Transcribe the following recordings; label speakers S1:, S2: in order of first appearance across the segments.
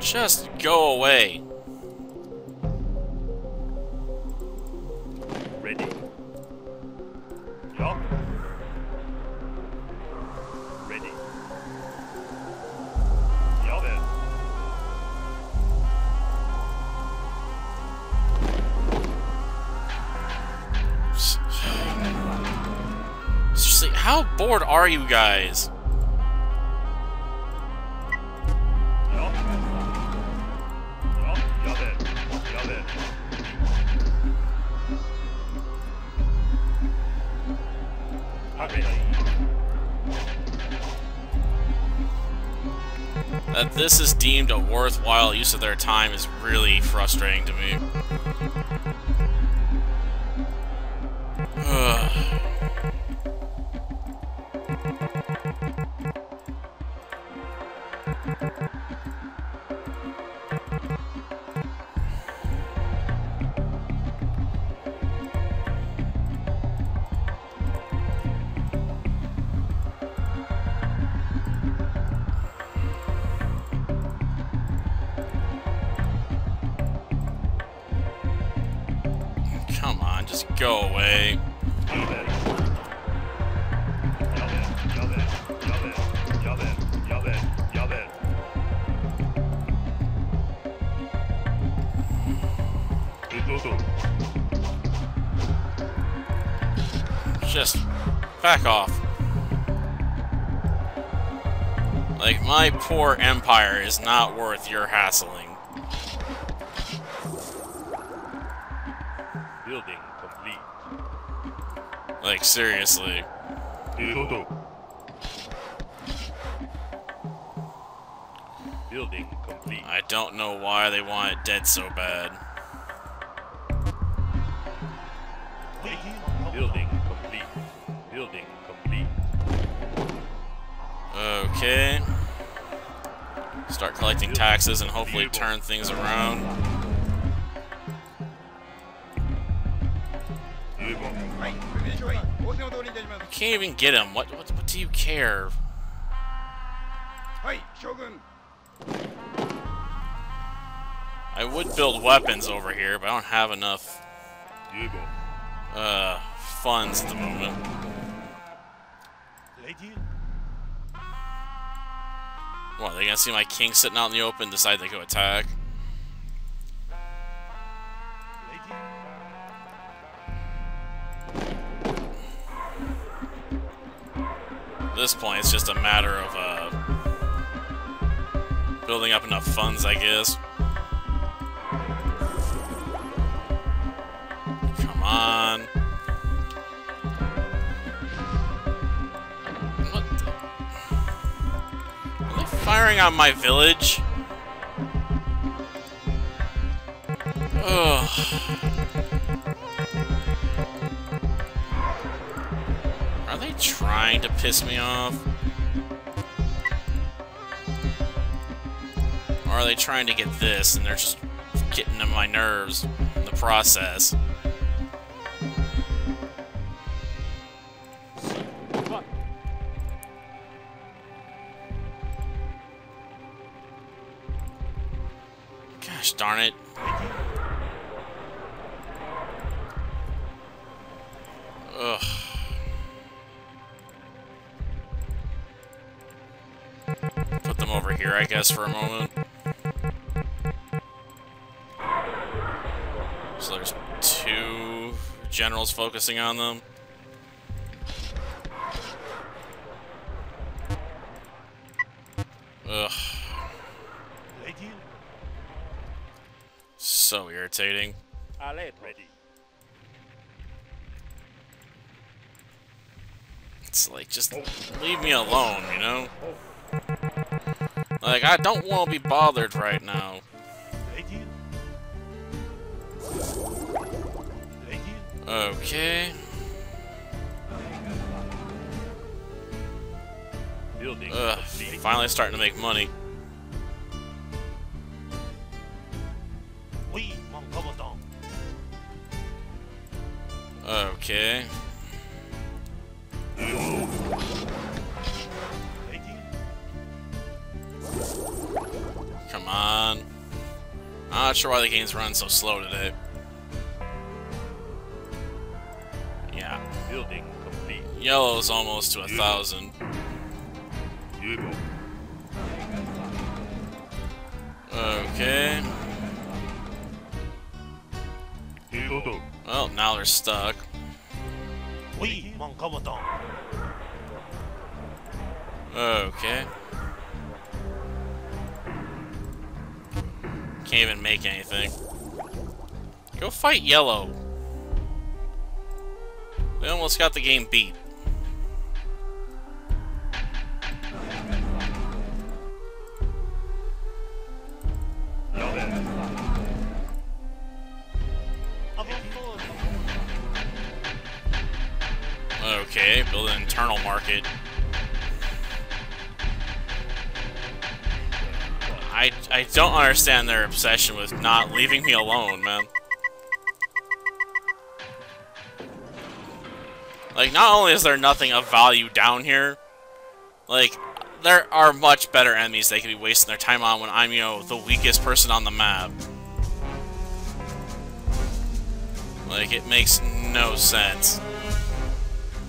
S1: Just go away.
S2: Ready. Yup. Ready. Then.
S1: Seriously, how bored are you guys? That this is deemed a worthwhile use of their time is really frustrating to me. Come on, just go away. Just back off. Like, my poor empire is not worth your hassling. Like, seriously.
S2: Building. Complete.
S1: I don't know why they want it dead so bad.
S2: Building complete. Building complete.
S1: Okay. Start collecting taxes and hopefully turn things around. Can't even get him. What, what, what do you care? I would build weapons over here, but I don't have enough uh, funds at the moment. What, they gonna see my king sitting out in the open decide they go attack? This point, it's just a matter of uh, building up enough funds, I guess. Come on. What? Are they firing on my village? Ugh. Trying to piss me off? Or are they trying to get this and they're just getting on my nerves in the process? Gosh darn it. I guess, for a moment. So there's two generals focusing on them. Ugh. So irritating. It's like, just leave me alone, you know? Like, I don't want to be bothered right now. Okay.
S2: Building
S1: Ugh, finally starting to make money.
S2: Oui, mon commandant.
S1: Okay. Sure why the game's running so slow today. Yeah.
S2: Building complete.
S1: Yellow's almost to a thousand. Okay. Well, now they're stuck. Okay. Can't even make anything. Go fight Yellow. They almost got the game beat. I, I don't understand their obsession with not leaving me alone, man. Like, not only is there nothing of value down here, like, there are much better enemies they could be wasting their time on when I'm, you know, the weakest person on the map. Like, it makes no sense.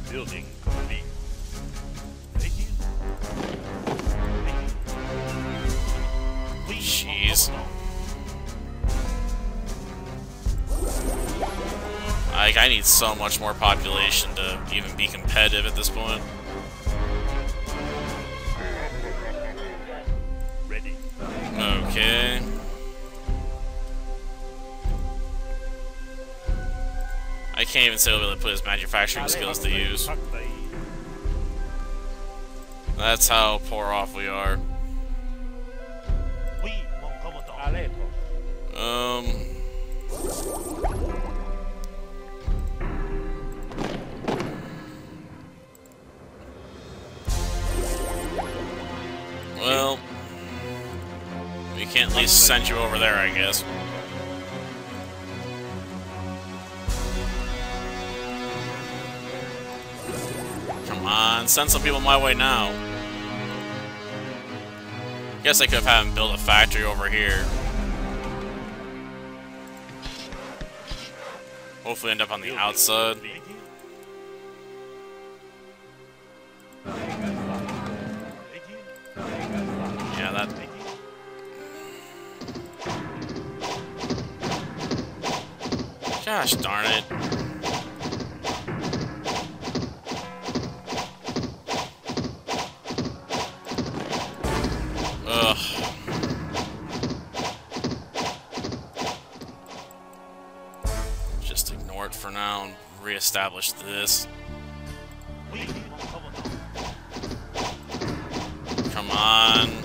S2: Building
S1: Jeez. Like, I need so much more population to even be competitive at this point.
S2: Ready.
S1: Okay. I can't even say he'll put his manufacturing skills to use. That's how poor off we are. Um. Well, we can't at least send you over there, I guess. Come on, send some people my way now. Guess I could have had him build a factory over here. Hopefully end up on the outside. Yeah, that... Gosh darn it. Reestablish this. Come on.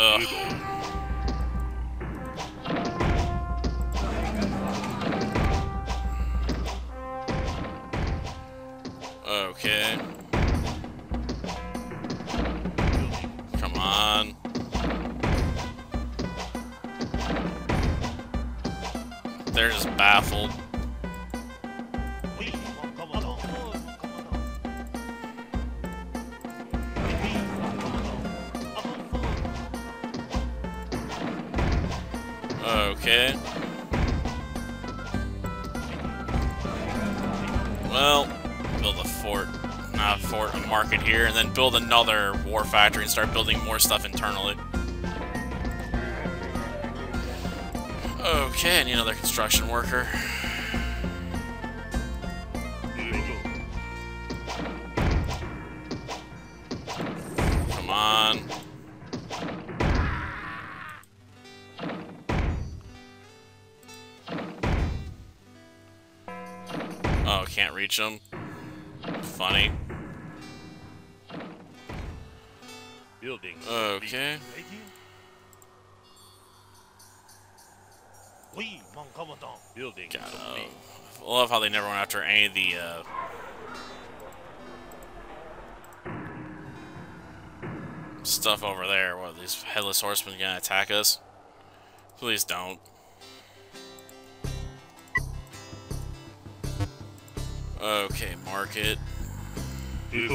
S1: Ugh. Well, build a fort. Not a fort, a market here, and then build another war factory and start building more stuff internally. Okay, I need another construction worker. Reach him. Funny.
S2: Building.
S1: Okay.
S2: Building
S1: God, uh. I love how they never went after any of the, uh... Stuff over there. What, these headless horsemen gonna attack us? Please don't. Okay,
S2: mark
S3: it.
S1: Get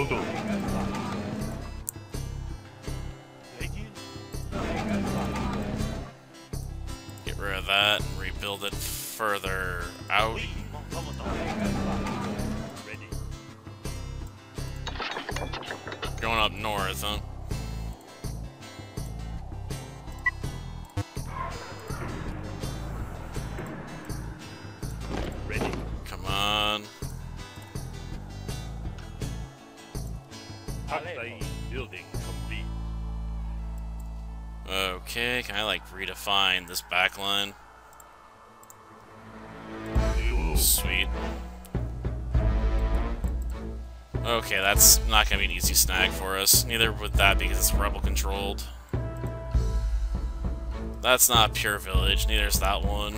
S1: rid of that and rebuild it further out. Going up north, huh? Redefine this backline? Sweet. Okay, that's not gonna be an easy snag for us. Neither would that because it's rebel controlled. That's not a pure village, neither is that one.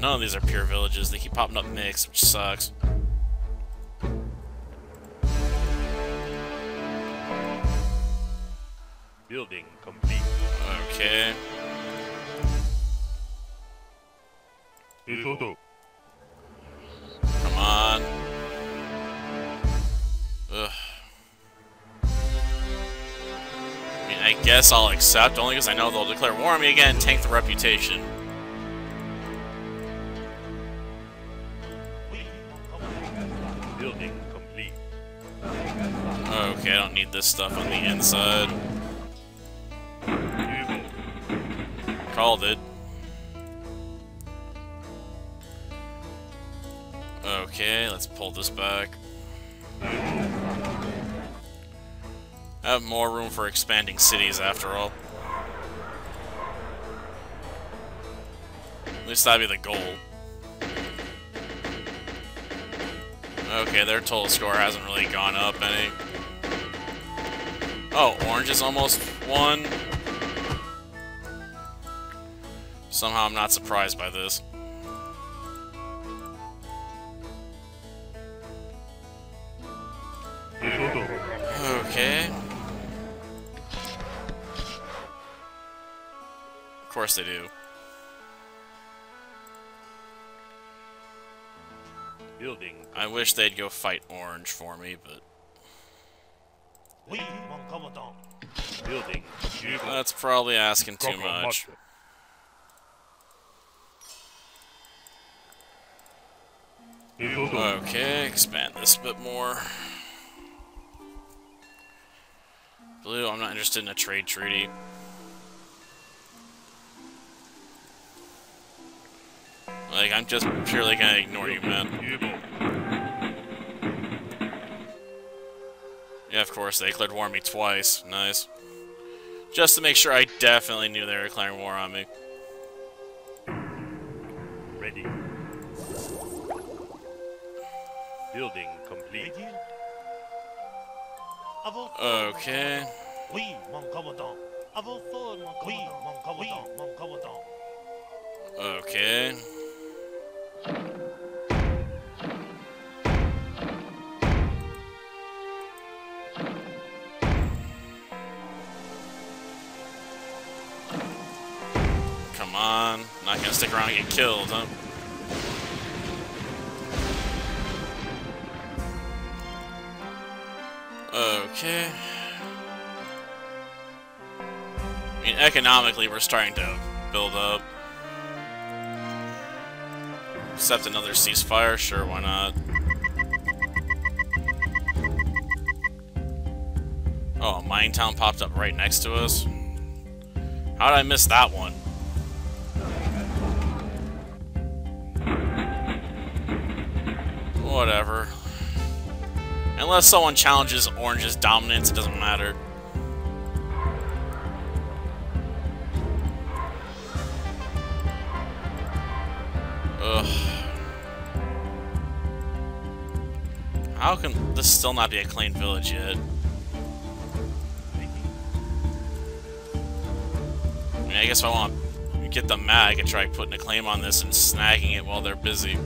S1: None of these are pure villages. They keep popping up mixed, which sucks.
S2: Building complete.
S1: Okay. Come on. Ugh. I mean, I guess I'll accept, only because I know they'll declare war on me again and tank the reputation.
S2: Building complete.
S1: Okay, I don't need this stuff on the inside. Called it. Okay, let's pull this back. I have more room for expanding cities after all. At least that'd be the goal. Okay, their total score hasn't really gone up any. Oh, orange is almost one. Somehow I'm not surprised by this. course they do.
S2: Building.
S1: I wish they'd go fight Orange for me, but...
S2: Building.
S1: That's probably asking too much. Okay, expand this a bit more. Blue, I'm not interested in a trade treaty. Like, I'm just purely gonna ignore you, man. Yeah, of course, they declared war on me twice. Nice. Just to make sure I definitely knew they were declaring war on me.
S2: Ready. Building complete.
S3: Ready?
S1: Okay.
S3: Oui, mon commandant. À
S1: Come on. Not gonna stick around and get killed, huh? Okay. I mean, economically, we're starting to build up. Accept another ceasefire? Sure, why not? Oh, a mine town popped up right next to us? How did I miss that one? Whatever. Unless someone challenges Orange's dominance, it doesn't matter. Ugh. How can this still not be a claimed village yet? I mean, I guess if I want to get them mad, I could try putting a claim on this and snagging it while they're busy.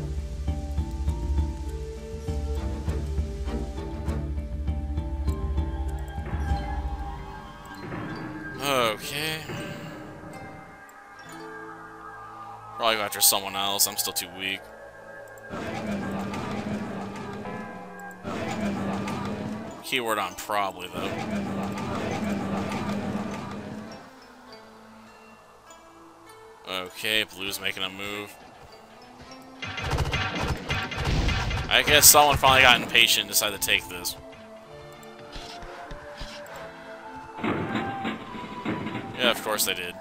S1: Probably go after someone else. I'm still too weak. Keyword on probably, though. Okay, Blue's making a move. I guess someone finally got impatient and decided to take this. Yeah, of course they did.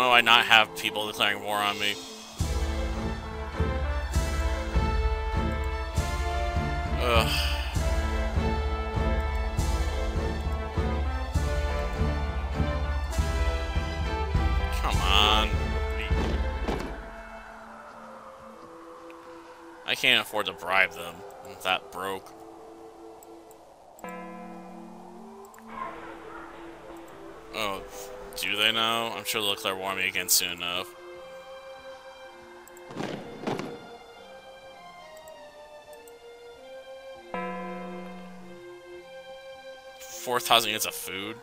S1: Why do I not have people declaring war on me? Ugh. Come on. I can't afford to bribe them. That broke. Do they know? I'm sure they'll declare war on me again soon enough. Four thousand units of food.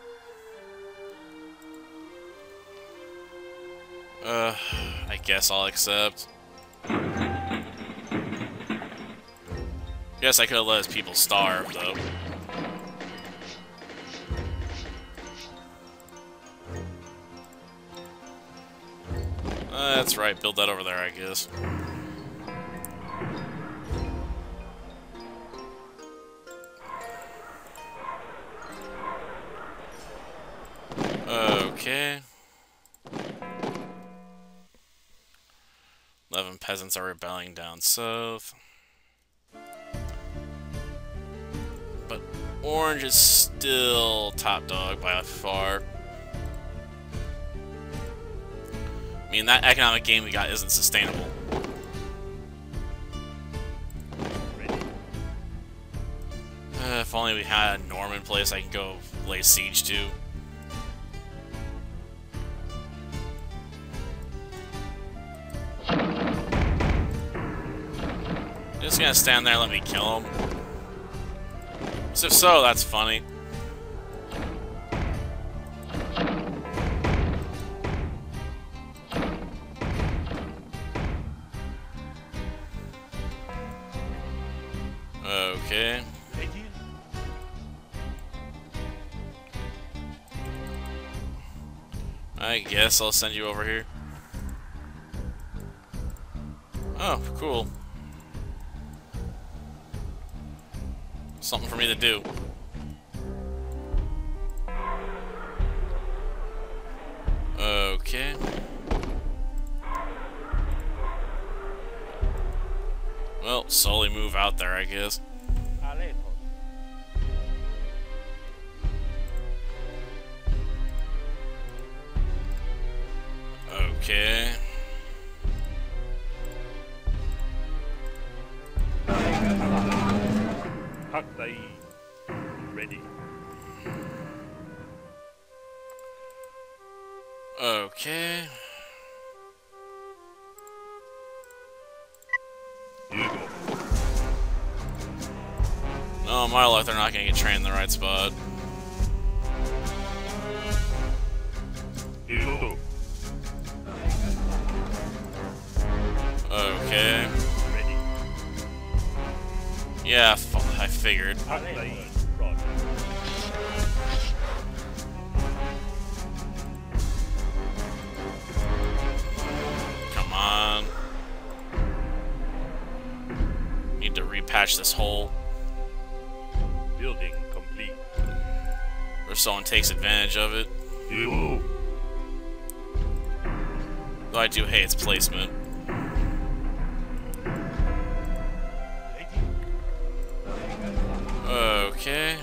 S1: Uh, I guess I'll accept. Guess I could have let his people starve, though. That's right, build that over there, I guess. Okay. Eleven peasants are rebelling down south. But Orange is still top dog by far. I mean, that economic game we got isn't sustainable. Uh, if only we had a Norman place I can go lay siege to. Just gonna stand there and let me kill him. So if so, that's funny. Okay. I guess I'll send you over here. Oh, cool. Something for me to do. Okay. Well, slowly move out there, I guess. Okay.
S2: Ready.
S1: Okay. My luck, they're not gonna get trained in the right spot. Okay. Yeah, I figured. Come on. Need to repatch this hole, or someone takes advantage of it. Though I do hate its placement. Okay.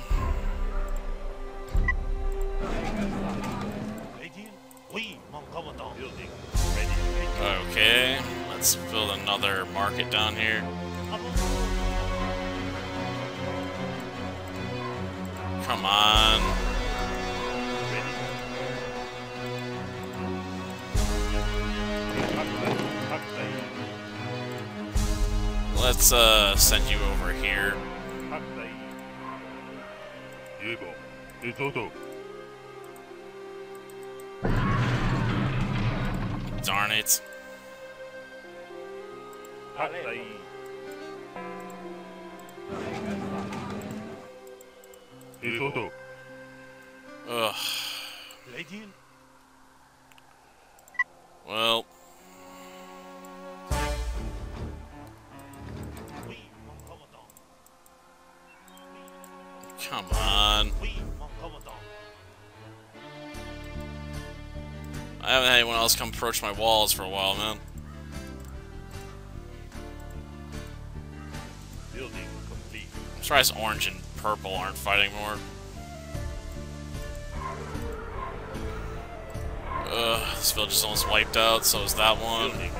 S3: Ready? Oui, mon commandant.
S2: Building ready.
S1: Okay. Let's build another market down here. Come on. let's uh, send you over here. Darn it. Ugh. Well. Come on. I haven't had anyone else come approach my walls for a while, man.
S3: Building complete.
S1: I'm surprised orange and purple aren't fighting more. Ugh, this village is almost wiped out, so is that one.
S3: Building.